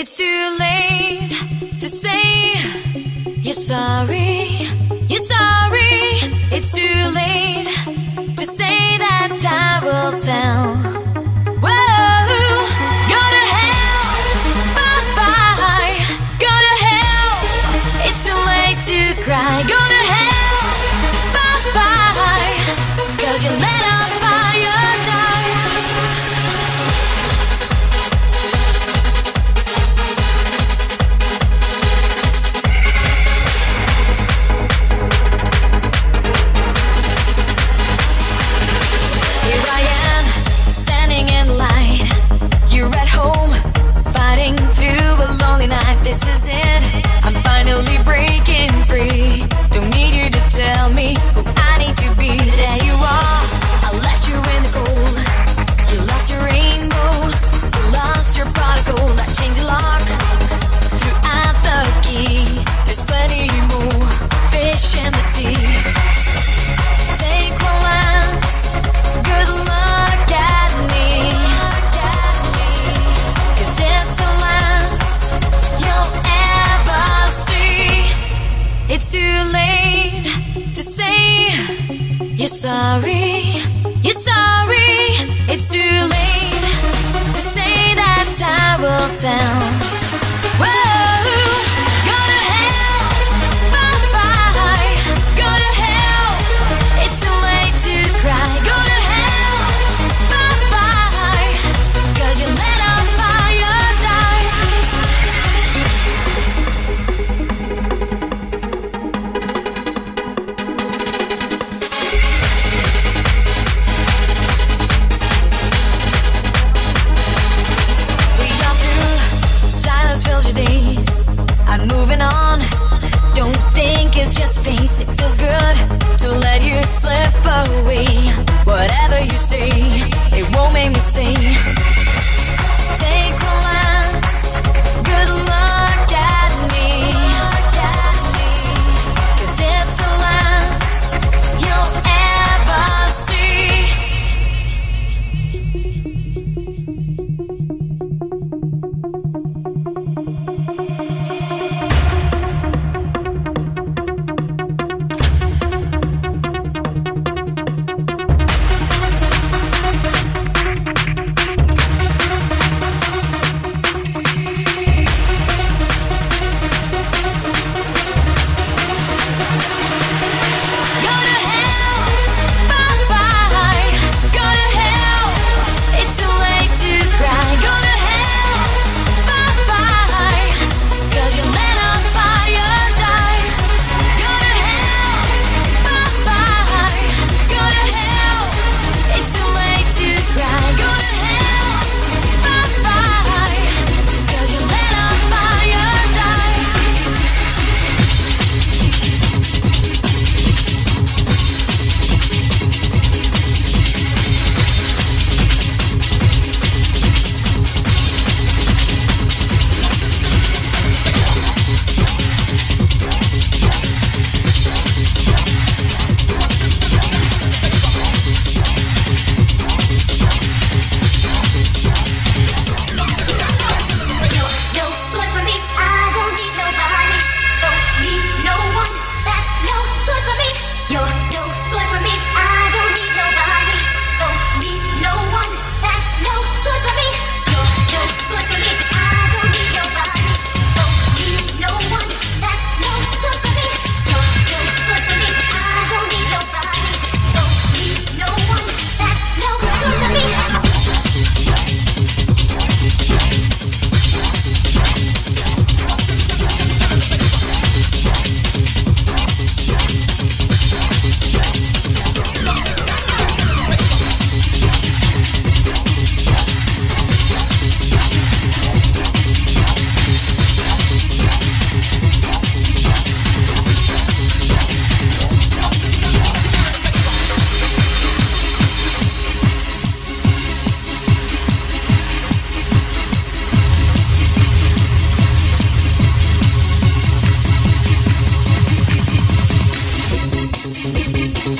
It's too late to say you're sorry. you're sorry. It's too late to say that I will tell.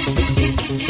Thank you.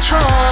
control.